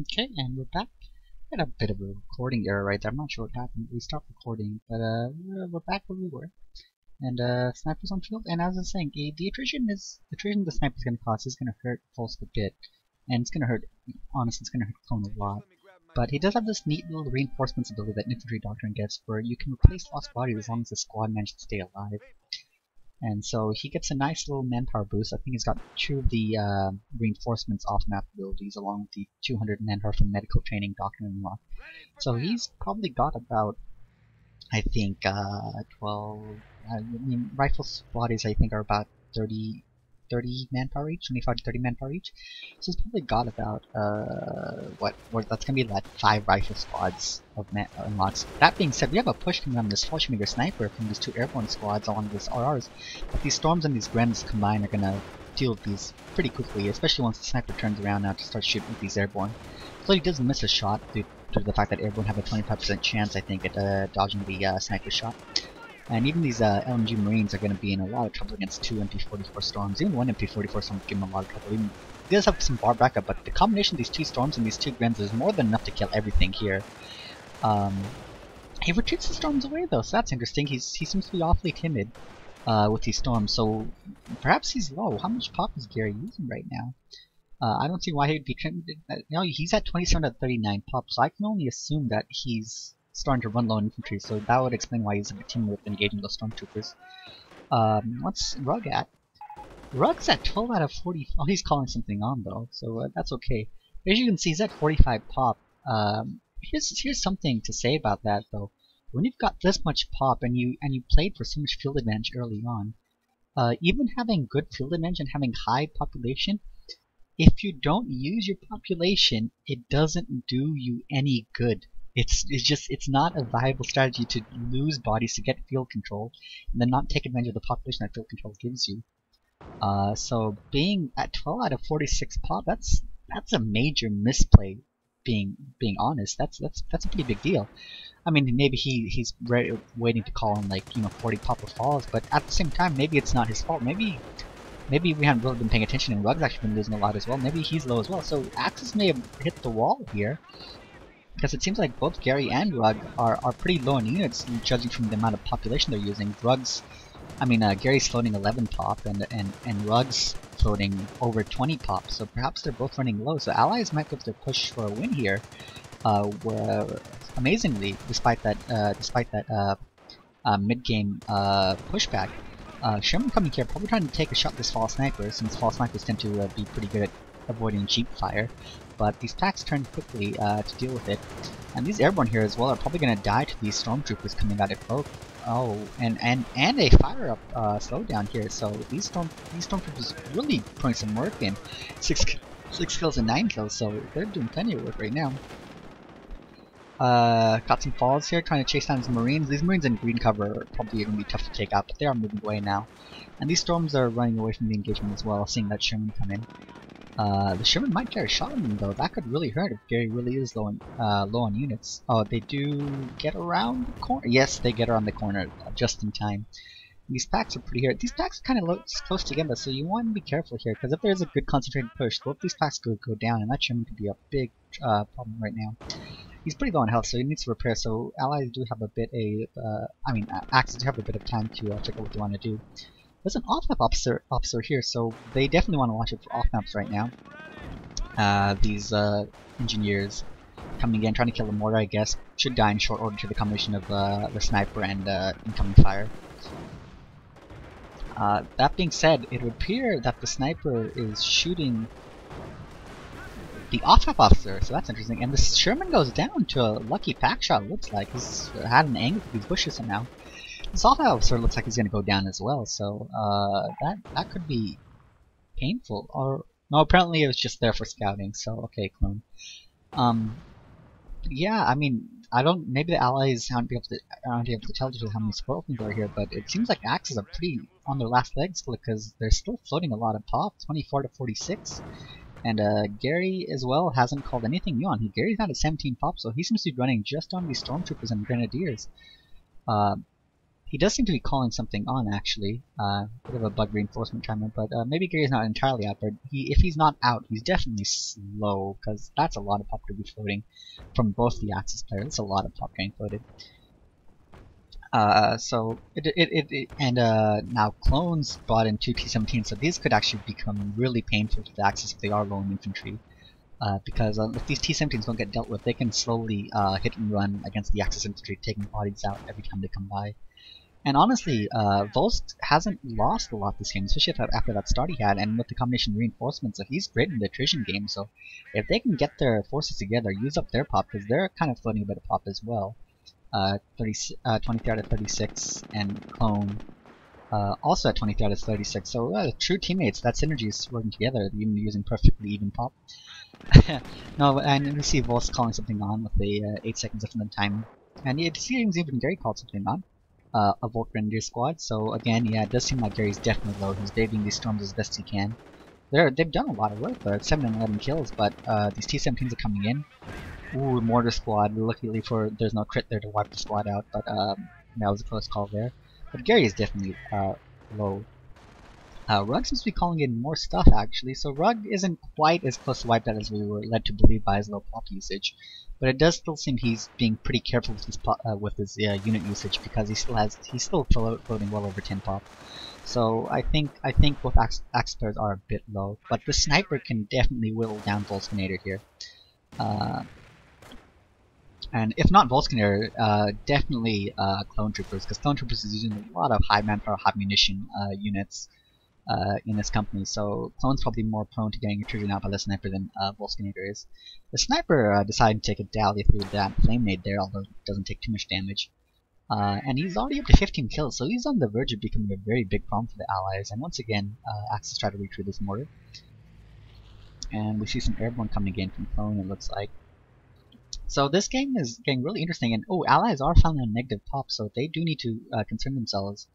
Okay, and we're back. Had a bit of a recording error right there. I'm not sure what happened. We stopped recording, but uh, we're, back where we were. And uh, snipers on field. And as I was saying, the, the attrition is the attrition the sniper's going to cause is going to hurt Pulse a bit, and it's going to hurt. Honestly, it's going to hurt Clone a lot. But he does have this neat little reinforcements ability that Infantry Doctrine gets, where you can replace lost bodies as long as the squad manages to stay alive. And so he gets a nice little manpower boost. I think he's got two of the uh, reinforcements off map abilities along with the 200 manpower from medical training doctrine unlock. So he's probably got about, I think, uh, 12. I mean, rifle bodies I think are about 30, 30 manpower each, 25 to 30 manpower each. So he's probably got about, uh, what, what that's gonna be like five rifle squads of man unlocks. That being said, we have a push coming on this Fallschirmjäger sniper from these two airborne squads along with RRs. But these storms and these Grens combined are gonna deal with these pretty quickly, especially once the sniper turns around now to start shooting with these airborne. So he doesn't miss a shot due to the fact that airborne have a 25% chance, I think, at uh, dodging the uh, sniper shot. And even these uh, LMG Marines are going to be in a lot of trouble against two MP44 Storms. Even one MP44 Storm give him a lot of trouble. Even, he does have some bar backup, but the combination of these two Storms and these two Grens is more than enough to kill everything here. Um, he retreats the Storms away though, so that's interesting. He's He seems to be awfully timid uh, with these Storms, so perhaps he's low. How much pop is Gary using right now? Uh, I don't see why he'd be... You know, he's at 27 to 39 pop, so I can only assume that he's to run low infantry, so that would explain why he's a timid with engaging those stormtroopers. Um, what's Rug at? Rug's at 12 out of 40. Oh, he's calling something on though, so uh, that's okay. As you can see, he's at 45 pop. Um, here's here's something to say about that though. When you've got this much pop and you and you played for so much field advantage early on, uh, even having good field advantage and having high population, if you don't use your population, it doesn't do you any good. It's it's just it's not a viable strategy to lose bodies to get field control and then not take advantage of the population that field control gives you. Uh, so being at 12 out of 46 pop, that's that's a major misplay. Being being honest, that's that's that's a pretty big deal. I mean, maybe he he's waiting to call on like you know 40 pop of falls, but at the same time, maybe it's not his fault. Maybe maybe we haven't really been paying attention, and Rug's actually been losing a lot as well. Maybe he's low as well. So Axis may have hit the wall here, because it seems like both Gary and Rug are, are pretty low in units, judging from the amount of population they're using. Rug's, I mean, uh, Gary's floating 11 pop, and, and, and Rug's floating over 20 pop, so perhaps they're both running low. So Allies might be able to push for a win here, uh, where, amazingly, despite that, uh, despite that uh, uh, mid-game uh, pushback, Sherman coming here, probably trying to take a shot at this fall sniper, since fall snipers tend to be pretty good at avoiding jeep fire but these packs turn quickly uh, to deal with it. And these airborne here as well are probably going to die to these stormtroopers coming out of cloak. Oh, and and and a fire up uh, slowdown here. So these storm these stormtroopers really putting some work in. Six six kills and nine kills. So they're doing plenty of work right now. Uh, got some falls here, trying to chase down these marines. These marines in green cover are probably going to be tough to take out, but they are moving away now. And these storms are running away from the engagement as well, seeing that Sherman come in. Uh, the Sherman might get a shot on them though. That could really hurt if Gary really is low on, uh, low on units. Oh, they do get around the corner. Yes, they get around the corner just in time. These packs are pretty here. These packs kind of close together, so you want to be careful here, because if there's a good concentrated push, both these packs could go down, and that Sherman could be a big uh, problem right now. He's pretty low on health, so he needs to repair, so allies do have a bit a, uh, I mean, Axis do have a bit of time to uh, check out what they want to do. There's an off-map officer, officer here, so they definitely want to watch it for off-maps right now. Uh, these uh, engineers coming in, trying to kill the mortar, I guess, should die in short order to the combination of uh, the sniper and uh, incoming fire. Uh, that being said, it would appear that the sniper is shooting the off-map officer, so that's interesting. And the Sherman goes down to a lucky pack shot, looks like. He's had an angle with these bushes somehow. Soft of looks like he's gonna go down as well, so uh, that that could be painful. Or no, apparently it was just there for scouting. So okay, clone. Um, yeah, I mean, I don't. Maybe the allies aren't able to aren't able to tell you how many opens are here, but it seems like Axes are pretty on their last legs because they're still floating a lot of pop, 24 to 46. And uh, Gary as well hasn't called anything new on. He Gary's not at 17 pop, so he seems to be running just on these stormtroopers and grenadiers. Uh, He does seem to be calling something on, actually. Uh, bit of a bug reinforcement timer, but uh, maybe Gary's not entirely out, but he, if he's not out, he's definitely slow, because that's a lot of pop to be floating from both the Axis players. That's a lot of pop getting floated. Uh, so it, it, it, it and uh, now clones brought in two T-17, so these could actually become really painful to the Axis if they are low in infantry. Uh, because uh, if these T-17s don't get dealt with, they can slowly uh, hit and run against the Axis infantry, taking bodies out every time they come by. And honestly, uh, Volsk hasn't lost a lot this game, especially after that start he had, and with the combination reinforcements, so he's great in the attrition game, so if they can get their forces together, use up their pop, because they're kind of floating a bit of pop as well, uh, 30, uh, 23 out of 36, and Clone uh, also at 23 out of 36. So uh, true teammates, that synergy is working together, even using perfectly even pop. no, and we see Volsk calling something on with the uh, 8 seconds in the time. And it seems even Gary called something on. Uh, a Volk Grenadier squad, so again, yeah, it does seem like Gary's definitely low. He's babying these storms as best he can. They're, they've done a lot of work, 7 and 11 kills, but uh, these T-17s are coming in. Ooh, mortar squad. Luckily for there's no crit there to wipe the squad out, but um, that was a close call there. But Gary is definitely uh, low. Uh, Rug seems to be calling in more stuff actually, so Rug isn't quite as close to wiped out as we were led to believe by his low pop usage, but it does still seem he's being pretty careful with his uh, with his uh, unit usage because he still has he's still floating well over 10 pop. So I think I think both axe, players are a bit low, but the sniper can definitely whittle down Volskinator here. Uh, and if not Volskinator, uh, definitely uh, Clone Troopers, because Clone Troopers is using a lot of high manpower, high munition uh, units uh, in this company, so Clone's probably more prone to getting attrition out by the Sniper than uh, Volskinator is. The Sniper uh, decided to take a dally through that Flame Nade there, although it doesn't take too much damage. Uh, and he's already up to 15 kills, so he's on the verge of becoming a very big problem for the allies. And once again, uh, Axis try to retreat this mortar. And we see some airborne coming in from Clone, it looks like. So this game is getting really interesting, and oh, allies are finally on negative pop, so they do need to uh, concern themselves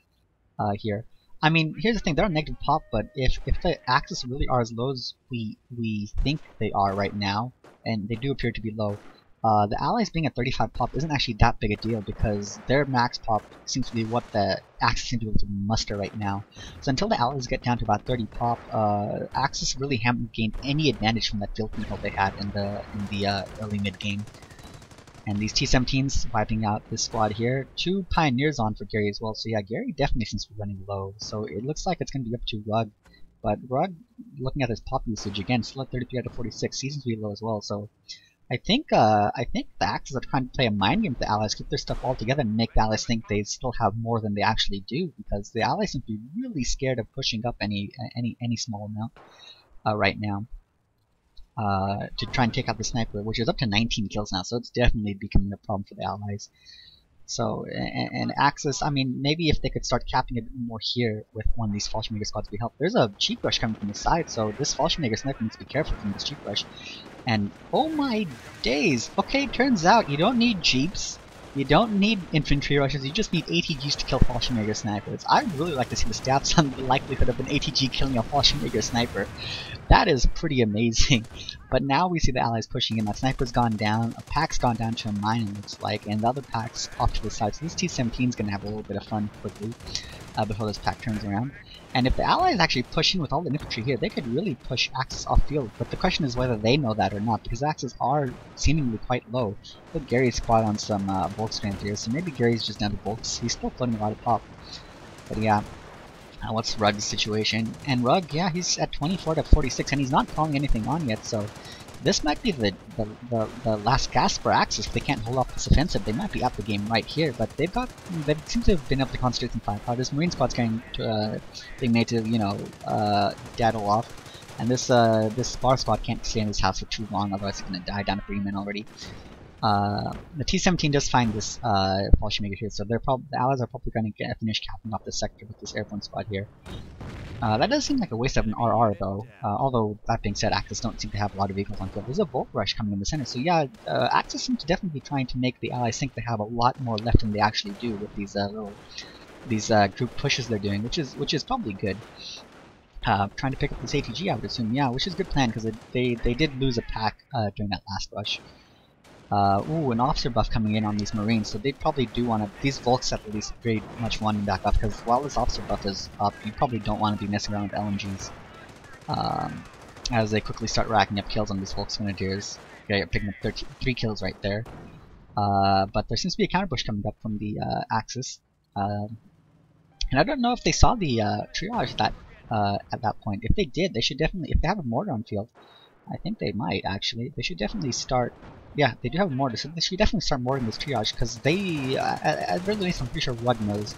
uh, here. I mean, here's the thing: they're on negative pop, but if if the axis really are as low as we we think they are right now, and they do appear to be low, uh, the allies being at 35 pop isn't actually that big a deal because their max pop seems to be what the Axis seems to be able to muster right now. So until the allies get down to about 30 pop, uh, Axis really haven't gained any advantage from that field control they had in the in the uh, early mid game. And these T-17s wiping out this squad here. Two Pioneers on for Gary as well. So yeah, Gary definitely seems to be running low. So it looks like it's going to be up to Rug. But Rug, looking at his pop usage, again, still at 33 out of 46, seems to be low as well. So I think uh, I think the Axis are trying to play a mind game with the Allies, keep their stuff all together, and make the Allies think they still have more than they actually do, because the Allies seem to be really scared of pushing up any any any small amount uh, right now uh, to try and take out the sniper, which is up to 19 kills now, so it's definitely becoming a problem for the Allies. So, and, and Axis, I mean, maybe if they could start capping a bit more here with one of these Fallschirmjäger squads would help. There's a cheap rush coming from the side, so this Fallschirmjäger sniper needs to be careful from this cheap rush. And, oh my days! Okay, turns out you don't need jeeps, you don't need infantry rushes, you just need ATGs to kill Fallschirmjäger snipers. I'd really like to see the stats on the likelihood of an ATG killing a Fallschirmjäger sniper. That is pretty amazing. But now we see the allies pushing in. That sniper's gone down, a pack's gone down to a mine it looks like, and the other pack's off to the side. So this T-17 is going to have a little bit of fun quickly uh, before this pack turns around. And if the allies actually push in with all the infantry here, they could really push Axis off field. But the question is whether they know that or not, because Axis are seemingly quite low. Put Gary's squad on some uh, bulk strength here, so maybe Gary's just down to bulks. He's still floating a lot of pop. But yeah, uh, what's Rug's situation? And Rug, yeah, he's at 24 to 46, and he's not calling anything on yet, so this might be the, the, the, the, last gasp for Axis. If they can't hold off this offensive, they might be up the game right here. But they've got, they seem to have been able to concentrate some firepower. This Marine squad's getting to, uh, being made to, you know, uh, daddle off. And this, uh, this Spar squad can't stay in this house for too long, otherwise it's gonna die down to three men already. Uh, the T-17 does find this uh, Fallschirmjäger here, so they're probably the allies are probably going to finish capping off the sector with this airborne squad here. Uh, that does seem like a waste of an RR though, uh, although that being said, Axis don't seem to have a lot of vehicles on field. There's a Volt Rush coming in the center, so yeah, uh, Axis seems to definitely be trying to make the allies think they have a lot more left than they actually do with these uh, little these uh, group pushes they're doing, which is which is probably good. Uh, trying to pick up this ATG, I would assume, yeah, which is a good plan because they they did lose a pack during that last rush. Uh, ooh, an officer buff coming in on these Marines, so they probably do want to, these Volks at least very much want back up, because while this officer buff is up, you probably don't want to be messing around with LMGs. Um, as they quickly start racking up kills on these Volks Grenadiers. Okay, you're picking up 13, 3 kills right there. Uh, but there seems to be a counterpush coming up from the uh, Axis. Um, and I don't know if they saw the uh, triage that uh, at that point. If they did, they should definitely, if they have a mortar on field, I think they might actually. They should definitely start. Yeah, they do have so they should definitely start mortaring this triage because they, uh, at, at very least, I'm pretty sure Rud knows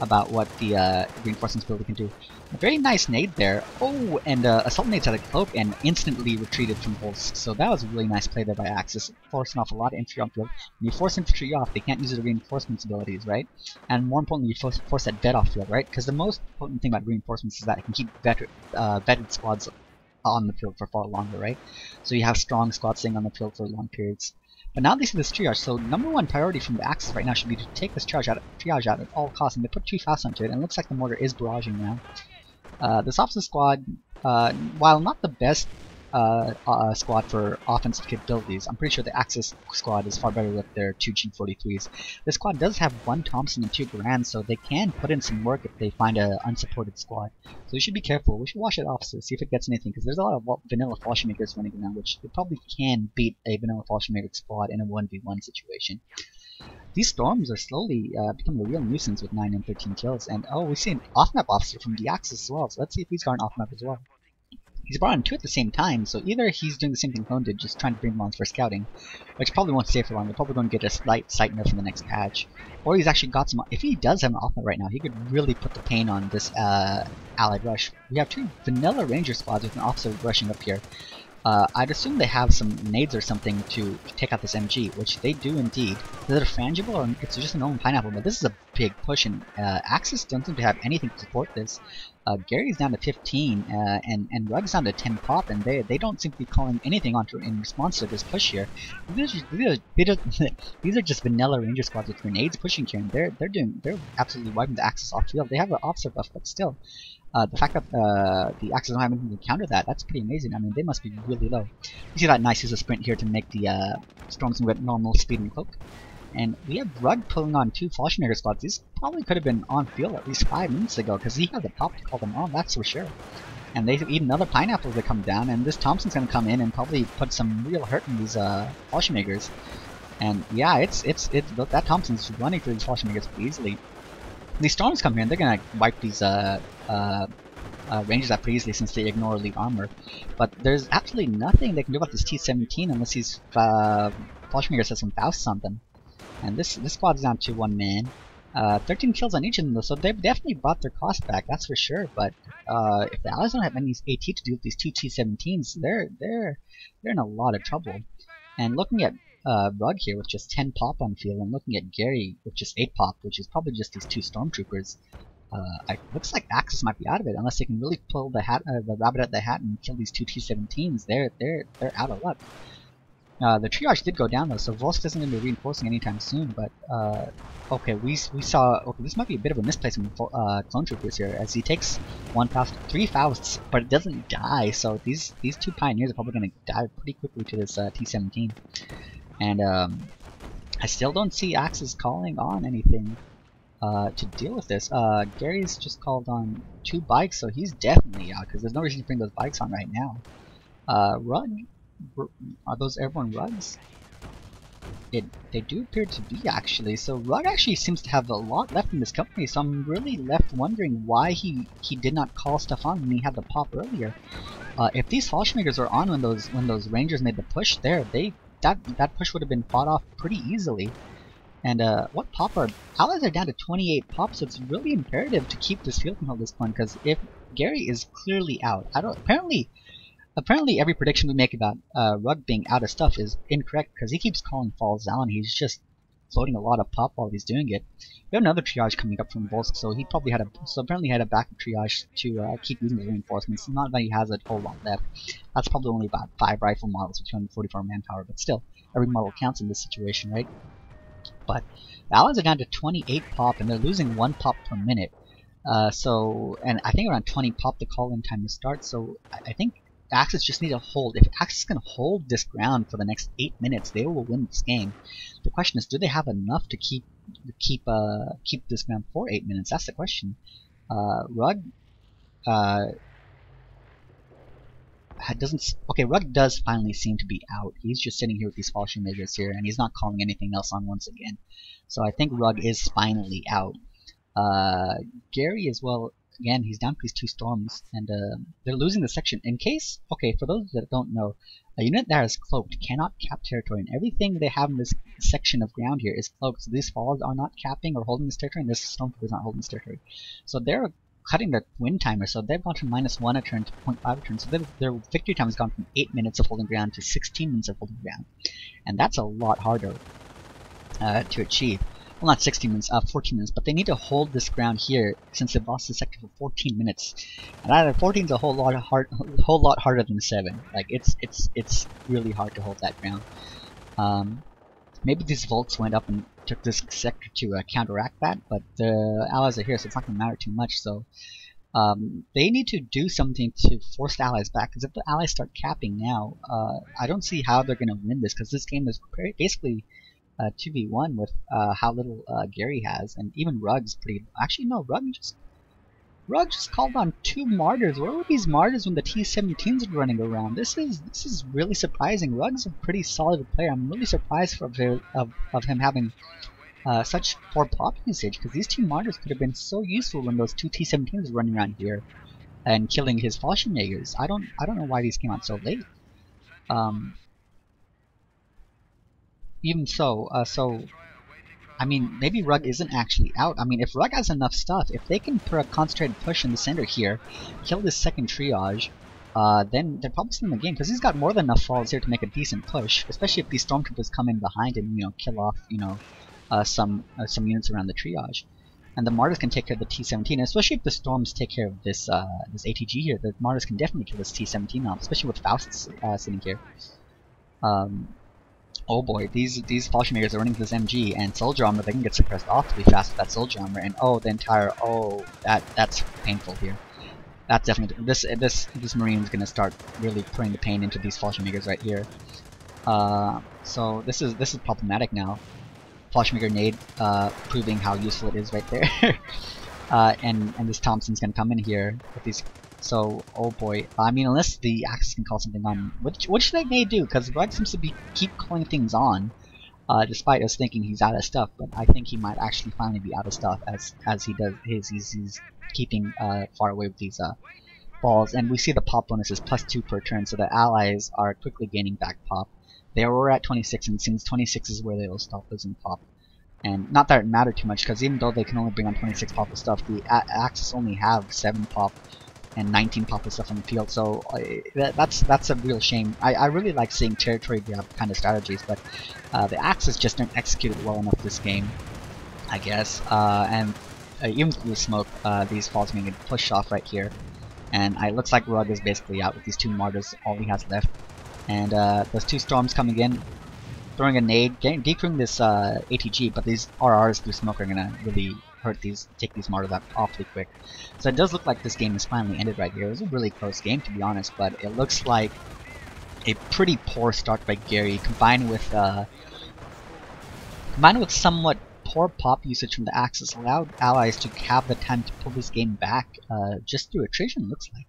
about what the uh, reinforcements builder can do. A very nice nade there. Oh, and uh, Assault Nades had a cloak and instantly retreated from Volsk. So that was a really nice play there by Axis, forcing off a lot of infantry on field. When you force infantry off, they can't use their reinforcements abilities, right? And more importantly, you force, force that vet off field, right? Because the most important thing about reinforcements is that it can keep vet, uh, vetted squads on the field for far longer, right? So you have strong squads staying on the field for long periods. But now they see this triage, so number one priority from the Axis right now should be to take this triage out, triage out at all costs, and they put too fast onto it, and it looks like the mortar is barraging now. Uh, this officer squad, uh, while not the best uh, uh, squad for offensive capabilities. I'm pretty sure the Axis squad is far better with their two G43s. This squad does have one Thompson and two Garand, so they can put in some work if they find an unsupported squad. So we should be careful. We should watch that officer, see if it gets anything, because there's a lot of vanilla Fallschirmjägers running around, which they probably can beat a vanilla Fallschirmjäger squad in a 1v1 situation. These storms are slowly uh, becoming a real nuisance with 9 and 13 kills, and oh, we see an off-map officer from the Axis as well, so let's see if he's got an off-map as well. He's brought in two at the same time, so either he's doing the same thing Clone did, just trying to bring them on for scouting, which probably won't stay for long. They're probably going to get a slight sight nerf in the next patch. Or he's actually got some. If he does have an off right now, he could really put the pain on this uh, allied rush. We have two vanilla ranger squads with an officer rushing up here. Uh, I'd assume they have some nades or something to take out this MG, which they do indeed. A frangible or it's just a normal pineapple? But this is a big push, and uh, Axis don't seem to have anything to support this. Uh, Gary's down to 15, uh, and and Rug's down to 10 pop, and they they don't seem to be calling anything onto in response to this push here. These are, these are, these are just vanilla ranger squads with grenades pushing here, and they're they're doing they're absolutely wiping the Axis off field. They have an officer buff, but still, uh, the fact that uh, the Axis don't have anything to counter that, that's pretty amazing. I mean, they must be really low. You see that nice use of sprint here to make the uh, Storms with normal speed and cloak. And we have Rug pulling on two Fallschirmjäger squads. These probably could have been on field at least five minutes ago, because he had the pop to call them on, that's for sure. And they eat another pineapple that come down, and this Thompson's gonna come in and probably put some real hurt in these uh. And yeah, it's it's it's that Thompson's running through these Fallschirmjägers easily. These storms come here and they're gonna wipe these uh, uh, uh, out pretty easily since they ignore elite armor. But there's absolutely nothing they can do about this T-17 unless these uh, Fallschirmjägers has some Faust them. And this this squad's down to one man. Uh, 13 kills on each of them though, so they've definitely brought their cost back, that's for sure. But uh, if the Allies don't have any AT to do with these two T-17s, they're they're they're in a lot of trouble. And looking at uh, Rug here with just 10 pop on field, and looking at Gary with just 8 pop, which is probably just these two stormtroopers, uh, it looks like Axis might be out of it unless they can really pull the hat, uh, the rabbit out of the hat and kill these two T-17s. They're they're they're out of luck. Uh, the triage did go down though, so Volsk isn't going to be reinforcing anytime soon. But uh, okay, we we saw okay, this might be a bit of a misplacement for uh, clone troopers here, as he takes one Faust, three Fausts, but it doesn't die. So these these two pioneers are probably going to die pretty quickly to this uh, T-17. And um, I still don't see Axis calling on anything uh, to deal with this. Uh, Gary's just called on two bikes, so he's definitely out because there's no reason to bring those bikes on right now. Uh, Run, are those airborne rugs? It, they do appear to be actually. So Rug actually seems to have a lot left in this company. So I'm really left wondering why he he did not call stuff on when he had the pop earlier. Uh, if these Fallschirmjägers were on when those when those Rangers made the push there, they that that push would have been fought off pretty easily. And uh, what pop are allies are down to 28 pop, so it's really imperative to keep this field control this point. Because if Gary is clearly out, I don't apparently apparently every prediction we make about uh, Rug being out of stuff is incorrect because he keeps calling Falls down. He's just floating a lot of pop while he's doing it. We have another triage coming up from Volsk, so he probably had a so apparently had a backup triage to uh, keep using the reinforcements. Not that he has a whole lot left. That's probably only about five rifle models with 244 manpower, but still, every model counts in this situation, right? But the allies are down to 28 pop, and they're losing one pop per minute. Uh, so, and I think around 20 pop the call-in time to start. So I, I think Axis just need to hold. If Axis can hold this ground for the next eight minutes, they will win this game. The question is, do they have enough to keep keep uh keep this ground for eight minutes? That's the question. Uh, Rug uh, doesn't okay. Rug does finally seem to be out. He's just sitting here with these Fallschirmjägers here, and he's not calling anything else on once again. So I think Rug is finally out. Uh, Gary as well again, he's down these two storms, and uh, they're losing the section. In case, okay, for those that don't know, a unit that is cloaked cannot cap territory, and everything they have in this section of ground here is cloaked. So these falls are not capping or holding this territory, and this stormtrooper is not holding this territory. So they're cutting their win timer, so they've gone from minus 1 a turn to 0.5 a turn, so their victory time has gone from 8 minutes of holding ground to 16 minutes of holding ground. And that's a lot harder uh, to achieve well not 16 minutes, uh, 14 minutes, but they need to hold this ground here since they've lost the sector for 14 minutes. And that 14 is a whole lot hard, whole lot harder than 7. Like it's it's it's really hard to hold that ground. Um, maybe these volts went up and took this sector to uh, counteract that, but the allies are here, so it's not going to matter too much. So um, they need to do something to force the allies back. Because if the allies start capping now, uh, I don't see how they're going to win this. Because this game is basically uh, 2v1 with uh, how little uh, Gary has, and even Rug's pretty. Actually, no, Rug just Rug just called on two Marders. Where were these Marders when the T-17s were running around? This is this is really surprising. Rug's a pretty solid player. I'm really surprised of of, of him having uh, such poor pop usage because these two Marders could have been so useful when those two T-17s were running around here and killing his Fallschirmjägers. I don't I don't know why these came out so late. Um, even so, uh, so I mean, maybe Rug isn't actually out. I mean, if Rug has enough stuff, if they can put a concentrated push in the center here, kill this second triage, uh, then they're probably still in the game because he's got more than enough falls here to make a decent push, especially if these stormtroopers come in behind and you know kill off you know uh, some uh, some units around the triage. And the Marders can take care of the T-17, especially if the Storms take care of this uh, this ATG here. The Marders can definitely kill this T-17 off, especially with Faust uh, sitting here. Um, oh boy, these these Fallschirmjägers are running this MG and soldier armor, they can get suppressed awfully fast with that soldier armor, and oh, the entire, oh, that that's painful here. That's definitely, this this this Marine is going to start really putting the pain into these Fallschirmjägers right here. Uh, so this is this is problematic now. Fallschirmjäger nade uh, proving how useful it is right there. uh, and and this Thompson's to come in here with these so, oh boy. I mean, unless the Axis can call something on, which which they may do, because Rug seems to be keep calling things on, uh, despite us thinking he's out of stuff. But I think he might actually finally be out of stuff as as he does his. He's, he's keeping uh, far away with these uh, balls, and we see the pop bonus is plus two per turn, so the allies are quickly gaining back pop. They were at 26, and since 26 is where they will stop losing pop. And not that it mattered too much, because even though they can only bring on 26 pop of stuff, the Axis only have 7 pop and 19 pop of stuff on the field. So that, that's that's a real shame. I, I really like seeing territory grab kind of strategies, but uh, the Axis just didn't execute it well enough this game, I guess. Uh, and uh, even through smoke, uh, these falls being pushed off right here. And it looks like Rug is basically out with these two Marders, all he has left. And uh, those two storms coming in, throwing a nade, getting, this ATG, but these RRs through smoke are gonna really hurt these, take these Marders out awfully quick. So it does look like this game is finally ended right here. It was a really close game to be honest, but it looks like a pretty poor start by Gary combined with uh, combined with somewhat poor pop usage from the Axis allowed allies to have the time to pull this game back uh, just through attrition looks like.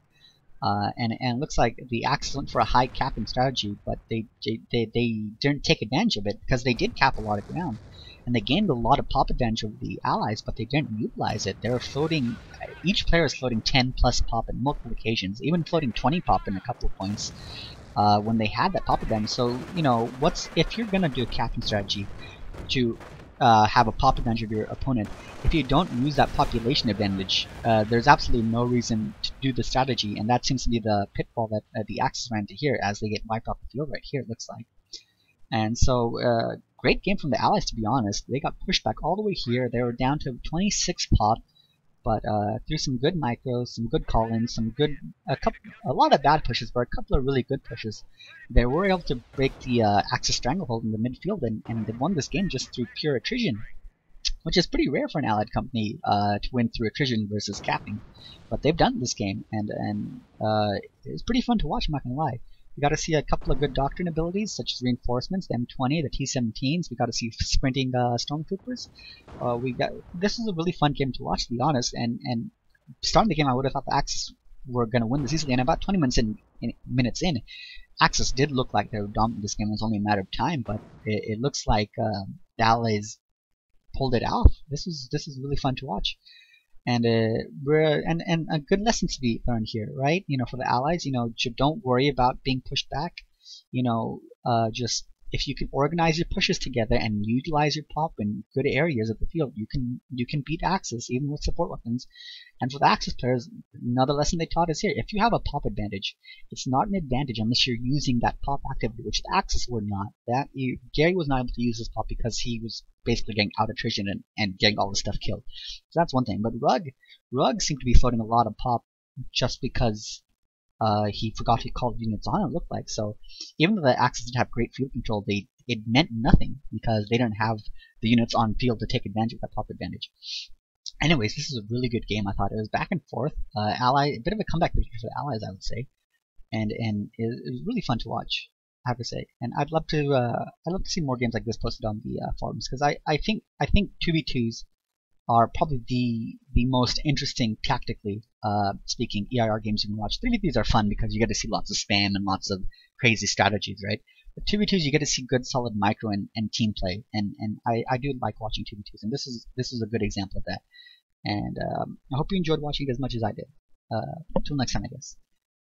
Uh, and, and looks like the Axis went for a high capping strategy, but they, they, they, didn't take advantage of it because they did cap a lot of ground and they gained a lot of pop advantage over the allies, but they didn't utilize it. They were floating, each player is floating 10 plus pop in multiple occasions, even floating 20 pop in a couple of points uh, when they had that pop advantage. So, you know, what's if you're gonna do a capping strategy to uh, have a pop advantage of your opponent, if you don't use that population advantage, uh, there's absolutely no reason to do the strategy, and that seems to be the pitfall that uh, the Axis ran into here as they get wiped off the field right here, it looks like. And so, uh, great game from the Allies, to be honest. They got pushed back all the way here. They were down to 26 pop, but uh, through some good micros, some good call-ins, some good, a couple, a lot of bad pushes, but a couple of really good pushes, they were able to break the uh, Axis stranglehold in the midfield, and, and they won this game just through pure attrition. which is pretty rare for an allied company uh, to win through attrition versus capping. But they've done this game, and and uh, it's pretty fun to watch. I'm not gonna lie. We got to see a couple of good doctrine abilities, such as reinforcements, the M20, the T17s. We got to see sprinting uh, stormtroopers. Uh, we got this is a really fun game to watch, to be honest. And and starting the game, I would have thought the Axis were going to win this easily. And about 20 minutes in, in minutes in, Axis did look like they were dominant this game. It was only a matter of time, but it, it looks like uh, the Allies pulled it off. This is this is really fun to watch and uh, we're and and a good lesson to be learned here, right? You know, for the allies, you know, don't worry about being pushed back. You know, uh, just if you can organize your pushes together and utilize your pop in good areas of the field, you can you can beat Axis even with support weapons. And for the Axis players, another lesson they taught us here: if you have a pop advantage, it's not an advantage unless you're using that pop actively, which the Axis were not. That you, Gary was not able to use his pop because he was basically getting out attrition and, and getting all the stuff killed. So that's one thing. But Rug, Rug seemed to be floating a lot of pop just because uh, he forgot he called units on, it looked like. So even though the Axis didn't have great field control, they it meant nothing because they didn't have the units on field to take advantage of that pop advantage. Anyways, this is a really good game. I thought it was back and forth. Uh, ally, a bit of a comeback for the Allies, I would say, and and it, it, was really fun to watch. I have to say, and I'd love to uh, I'd love to see more games like this posted on the uh, forums because I, I think I think two v twos are probably the the most interesting tactically uh, speaking EIR games you can watch. 3v3s are fun because you get to see lots of spam and lots of crazy strategies, right? But 2v2s you get to see good solid micro and, and team play, and and I, I do like watching 2v2s, and this is this is a good example of that. And um, I hope you enjoyed watching it as much as I did. Uh, until next time, I guess.